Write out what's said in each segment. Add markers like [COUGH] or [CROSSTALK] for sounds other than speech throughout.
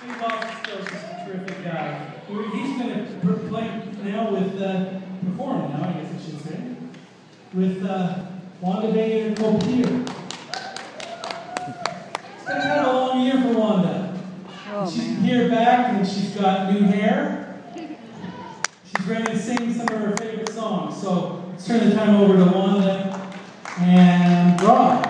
Steve Ostos is a terrific guy. He's going to play now with, uh, perform now, I guess I should say, with uh, Wanda Bay and Cole Peter. It's been kind of a long year for Wanda. Oh, she's man. here back and she's got new hair. She's ready to sing some of her favorite songs. So let's turn the time over to Wanda and Rod.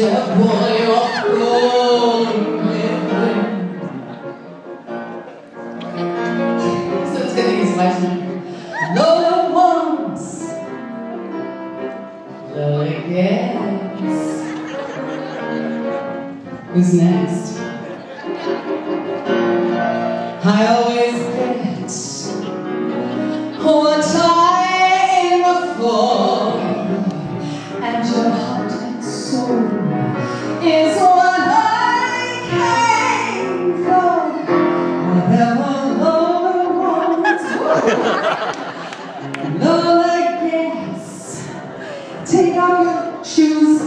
step boy of So it's. Lola wants, gets. Who's next? Take off your shoes.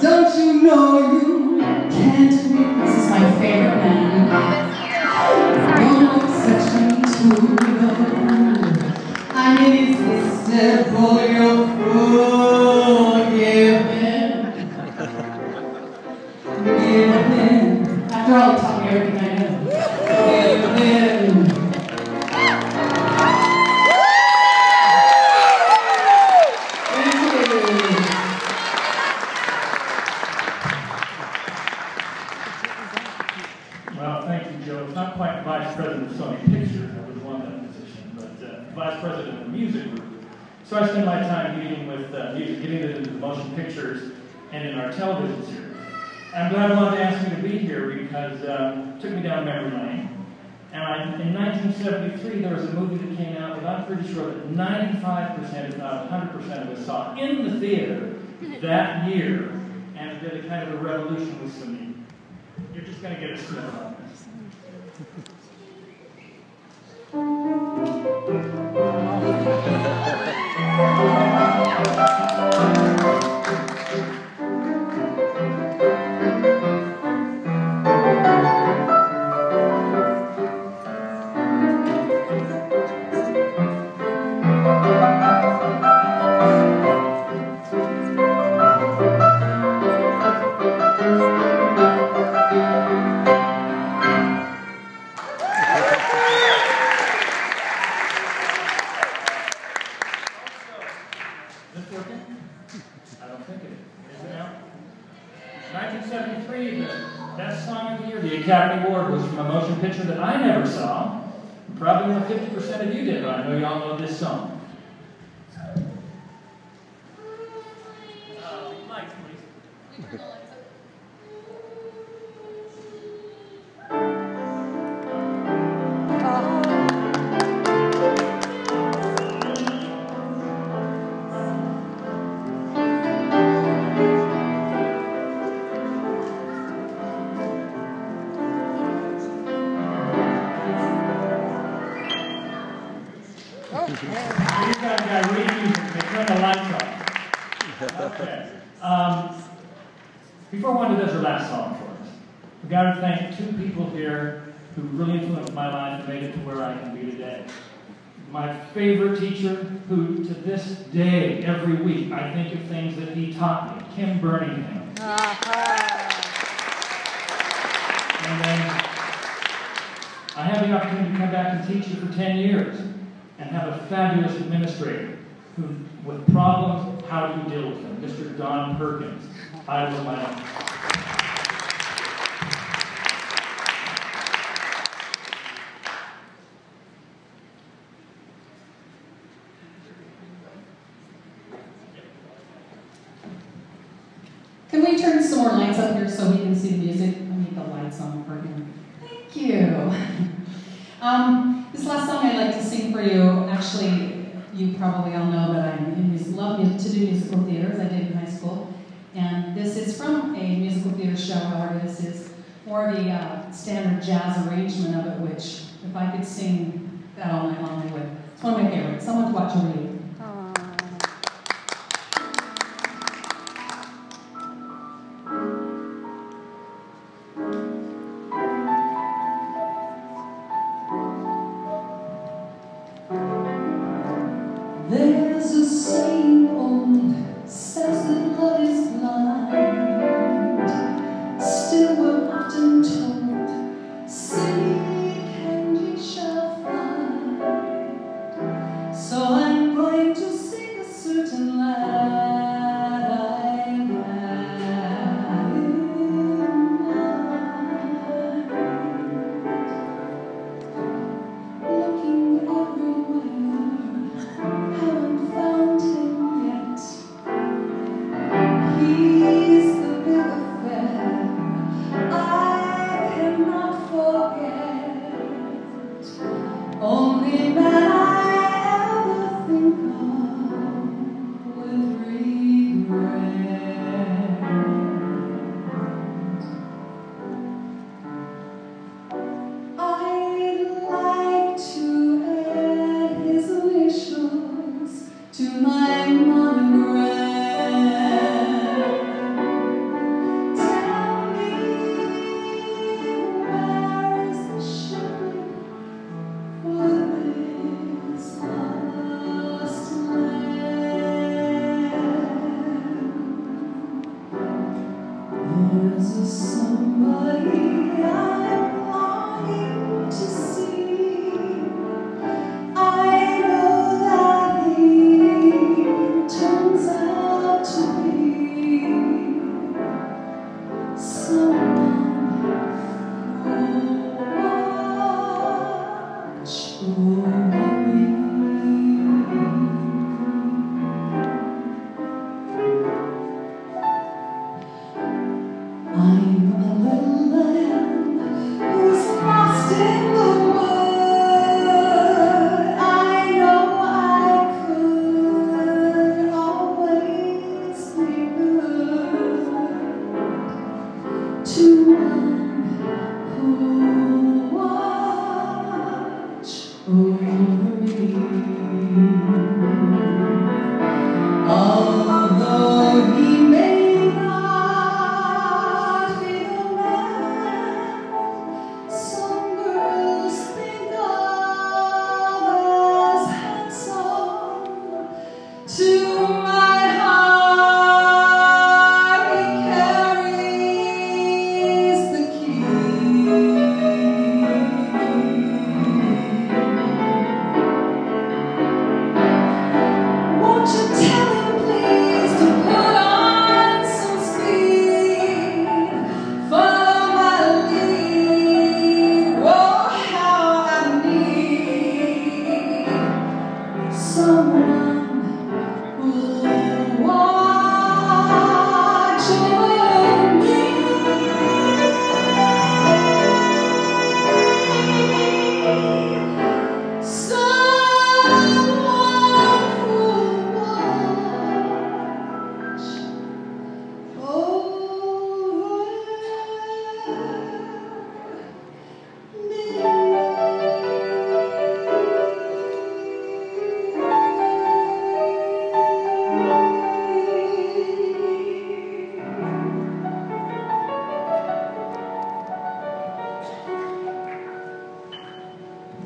Don't you know you can't be? This is my favorite man. No exception to the rule. I'm irresistible for your forgiveness. Forgiveness. After all, he taught me everything I. vice president of Sony Pictures, I would want that position, but uh, vice president of the music group. So I spend my time dealing with uh, music, getting it into the motion pictures and in our television series. I'm glad Wanda asked me to be here because it took me down memory lane. And I, in 1973, there was a movie that came out that I'm pretty sure that 95%, if not 100% of us saw in the theater that year, and it did a kind of a revolution with some you're just going to get a smell Thank you. Probably only 50% of you did, but I know y'all know this song. Before Wanda does her last song for us, we've got to thank two people here who really influenced my life and made it to where I can be today. My favorite teacher, who to this day, every week, I think of things that he taught me, Kim Birmingham. And then I had the opportunity to come back and teach you for 10 years and have a fabulous administrator who, with problems, how do you deal with them? Mr. Don Perkins. Can we turn some more lights up here so we can see the music? I need the lights on for him. Thank you. [LAUGHS] Um, this last song I'd like to sing for you, actually, you probably all know that I love to do musical theater, as I did in high school. And this is from a musical theater show, however, this is more of a uh, standard jazz arrangement of it, which, if I could sing that all night long, I would. It's one of my favorites. Someone to watch over you. To